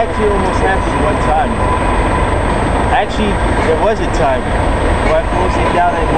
Actually, almost happened one time. Actually, there was a time where I down and